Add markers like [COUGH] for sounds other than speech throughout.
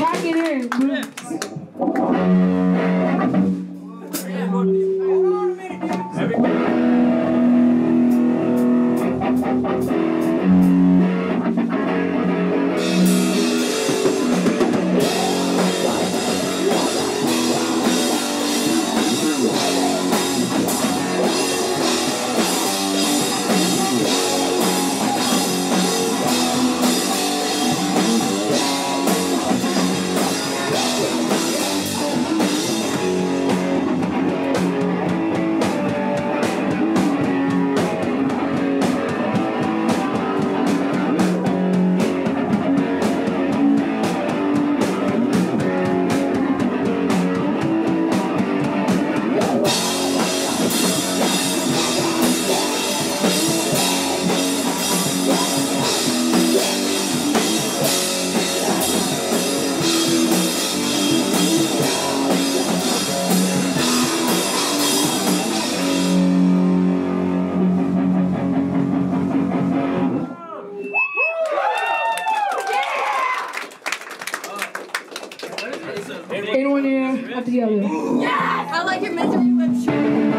Pack it in. Anyone the other. together. I like your misery whip shirt.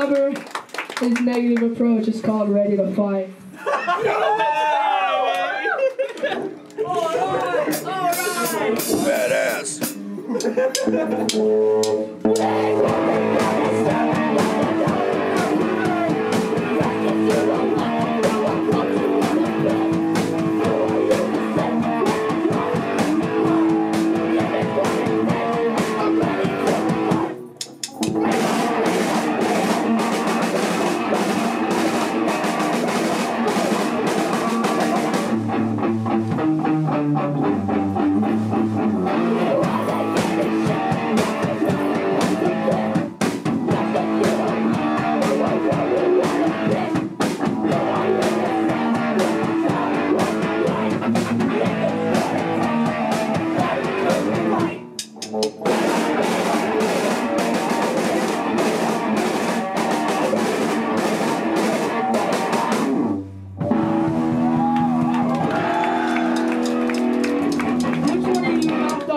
Cover is Negative Approach. is called Ready to Fight. Badass. [LAUGHS]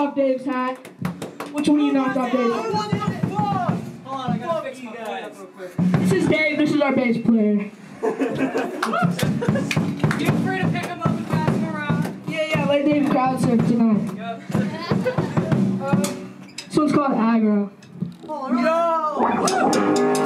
off Dave's hat. Which one of you knocked off Dave's? Hold on, I gotta fix my point up real quick. This is Dave. This is our bass player. [LAUGHS] Feel free to pick him up and pass him around. Yeah, yeah. Let Dave crowd surf tonight. Yep. This one's called aggro. No,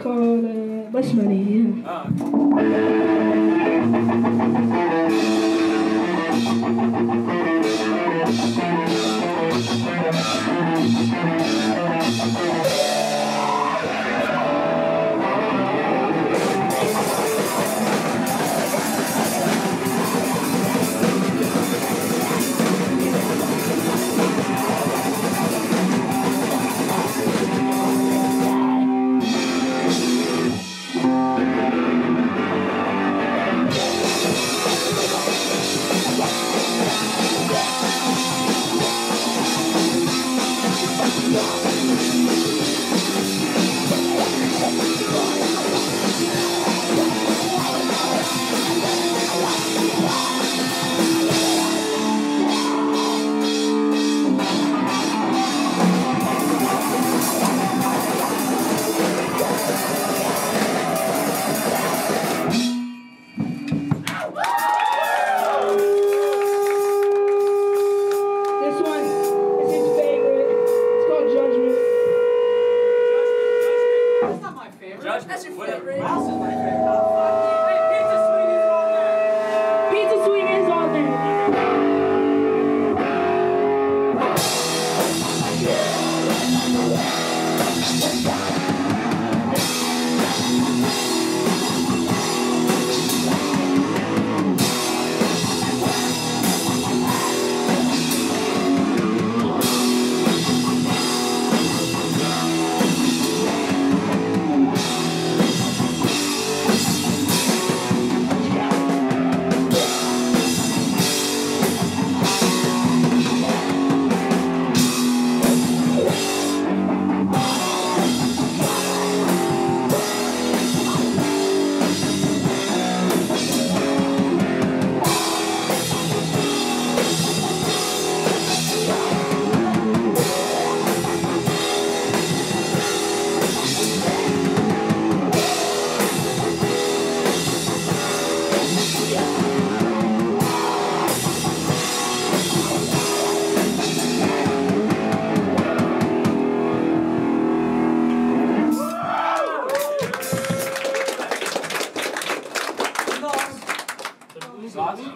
called uh, Money. Yeah.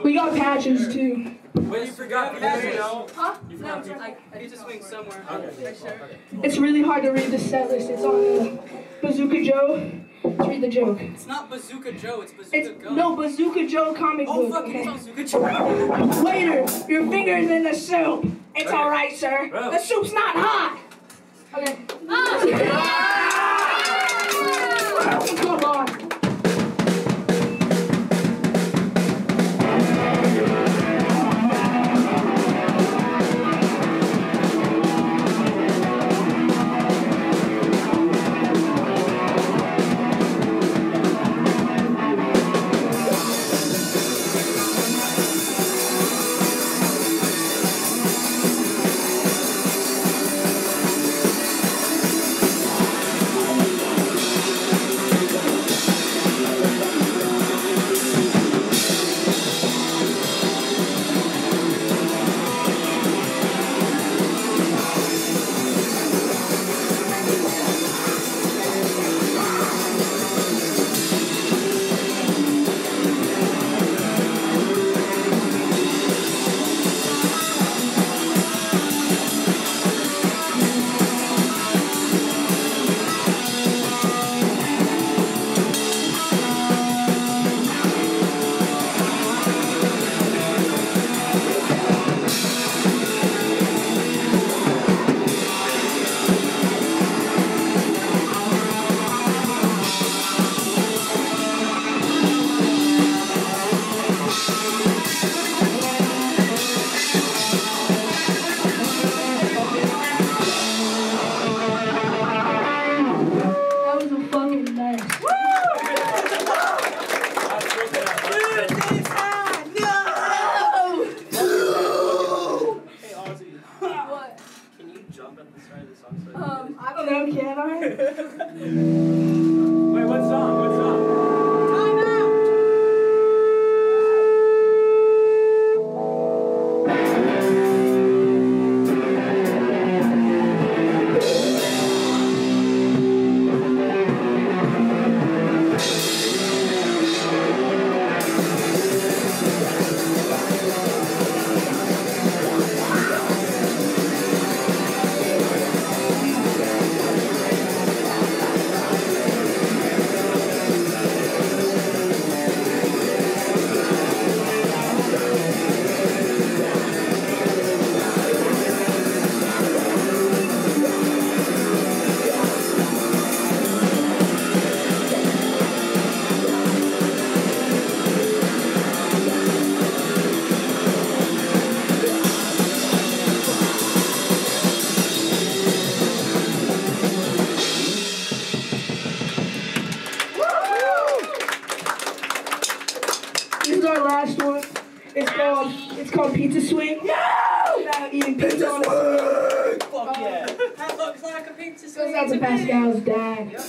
We got patches too. Wait, you forgot Pizza know? Huh? No, it's like, Pizza Swing somewhere. It's really hard to read the set list. It's on uh, Bazooka Joe. Let's read the joke. It's not Bazooka Joe, it's Bazooka It's Gun. no Bazooka Joe comic Oh, book. fuck, okay? it's Bazooka Joe. Waiter, your finger's in the soup. It's Okay. all right, sir. Oh. The soup's not hot. Okay. [LAUGHS] Come out. [LAUGHS] This is our last one. It's called it's called Pizza Swing. No! About eating pizza on a Fuck yeah. That looks like a pizza Goes out to to. Pascal's dad. Yep.